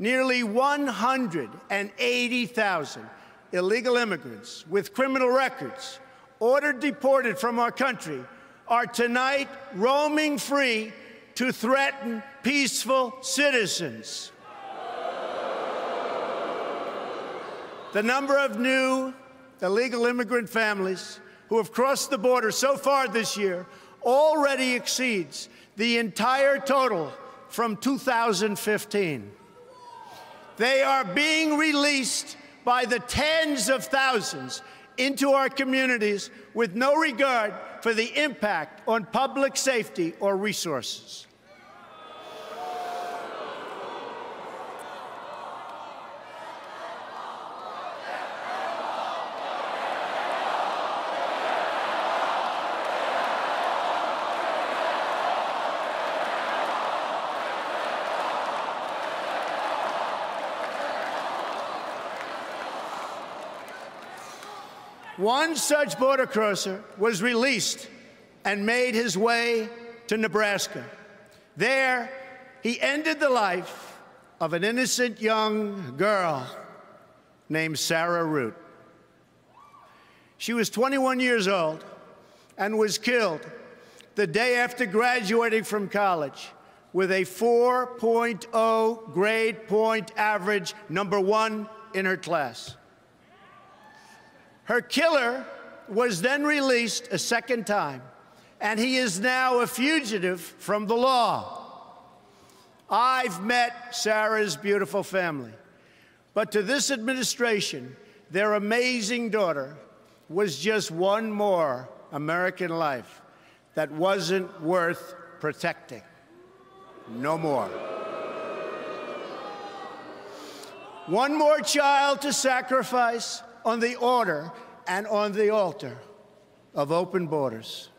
nearly 180,000 illegal immigrants with criminal records ordered deported from our country are tonight roaming free to threaten peaceful citizens. The number of new illegal immigrant families who have crossed the border so far this year already exceeds the entire total from 2015. They are being released by the tens of thousands into our communities with no regard for the impact on public safety or resources. One such border crosser was released and made his way to Nebraska. There, he ended the life of an innocent young girl named Sarah Root. She was 21 years old and was killed the day after graduating from college with a 4.0 grade point average, number one in her class. Her killer was then released a second time, and he is now a fugitive from the law. I've met Sarah's beautiful family, but to this administration, their amazing daughter was just one more American life that wasn't worth protecting. No more. One more child to sacrifice on the order and on the altar of open borders.